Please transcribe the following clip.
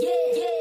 Yeah, yeah.